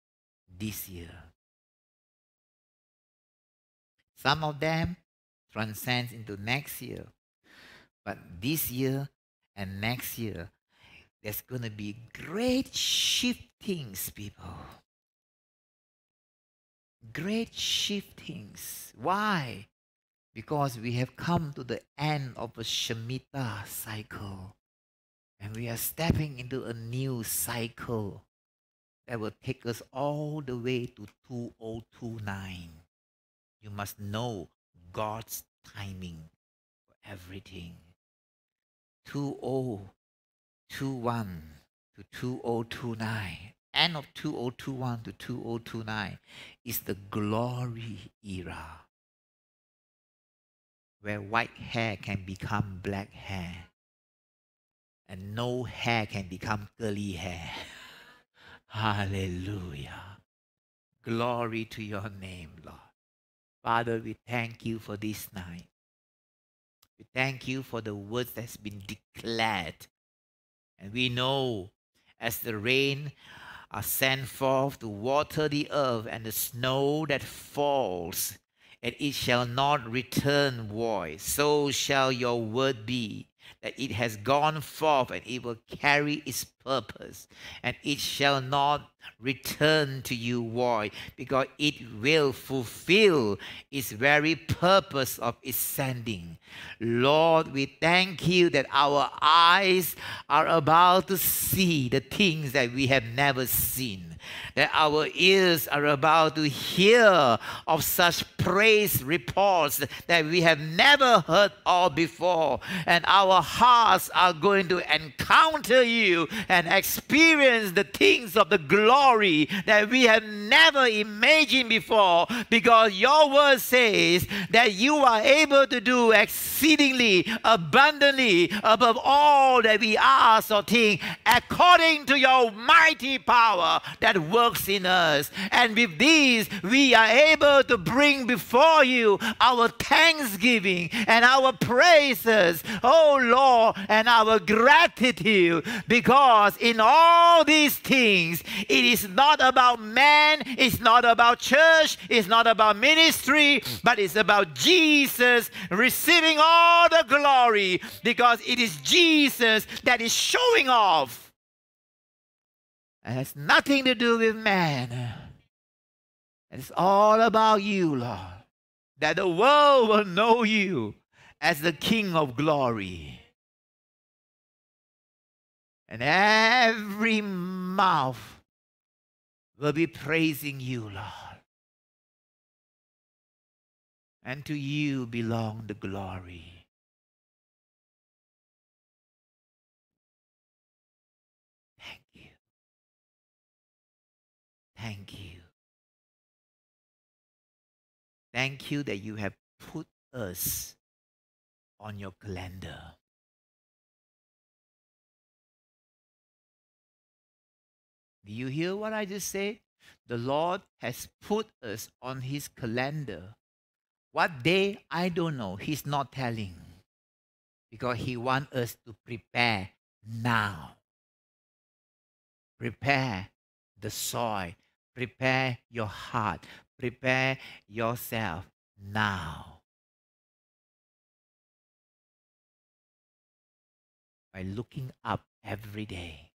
this year. Some of them transcends into next year. But this year and next year, there's going to be great shiftings, people great shiftings. Why? Because we have come to the end of a Shemitah cycle. And we are stepping into a new cycle that will take us all the way to 2029. You must know God's timing for everything. 2021 to 2029 end of 2021 to 2029 is the glory era where white hair can become black hair and no hair can become curly hair. Hallelujah. Glory to your name, Lord. Father, we thank you for this night. We thank you for the words that's been declared. And we know as the rain are sent forth to water the earth and the snow that falls, and it shall not return void. So shall your word be that it has gone forth and it will carry its purpose, and it shall not return to you void, because it will fulfill its very purpose of its sending. Lord, we thank you that our eyes are about to see the things that we have never seen, that our ears are about to hear of such praise reports that we have never heard of before. And our hearts are going to encounter you and experience the things of the glory that we have never imagined before because your word says that you are able to do exceedingly abundantly above all that we ask or think according to your mighty power that works in us. And with these, we are able to bring before you our thanksgiving and our praises, oh Lord, and our gratitude because in all these things, it is not about man, it's not about church, it's not about ministry, but it's about Jesus receiving all the glory because it is Jesus that is showing off. It has nothing to do with man. It's all about you, Lord. That the world will know you as the King of glory. And every mouth will be praising you, Lord. And to you belong the glory. Thank you. Thank you. Thank you that you have put us on your calendar. Do you hear what I just said? The Lord has put us on His calendar. What day, I don't know. He's not telling. Because He wants us to prepare now. Prepare the soil. Prepare your heart. Prepare yourself now. By looking up every day.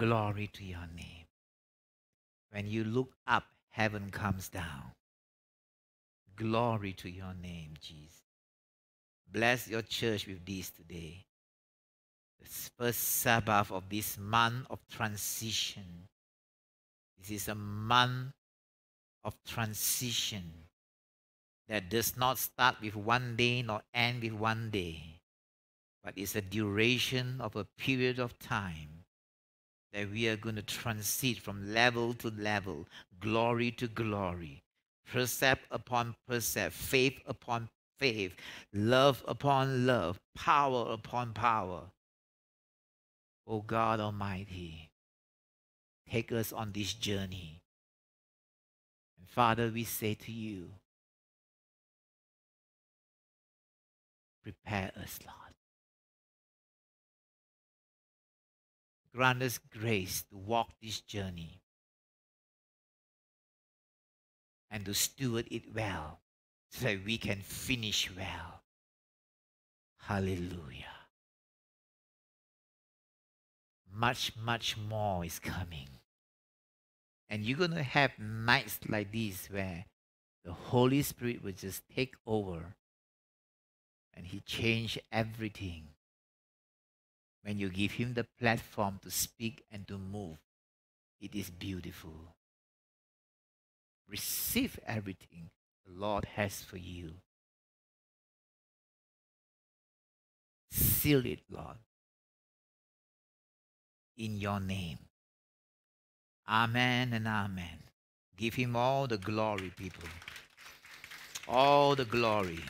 Glory to your name. When you look up, heaven comes down. Glory to your name, Jesus. Bless your church with this today. The first Sabbath of this month of transition. This is a month of transition that does not start with one day nor end with one day, but is a duration of a period of time that we are going to transit from level to level, glory to glory, precept upon precept, faith upon faith, love upon love, power upon power. O oh God Almighty, take us on this journey. And Father, we say to you, prepare us, Lord. Grant us grace to walk this journey and to steward it well so that we can finish well. Hallelujah. Much, much more is coming. And you're going to have nights like these where the Holy Spirit will just take over and He change everything when you give Him the platform to speak and to move, it is beautiful. Receive everything the Lord has for you. Seal it, Lord, in your name. Amen and amen. Give him all the glory, people. All the glory.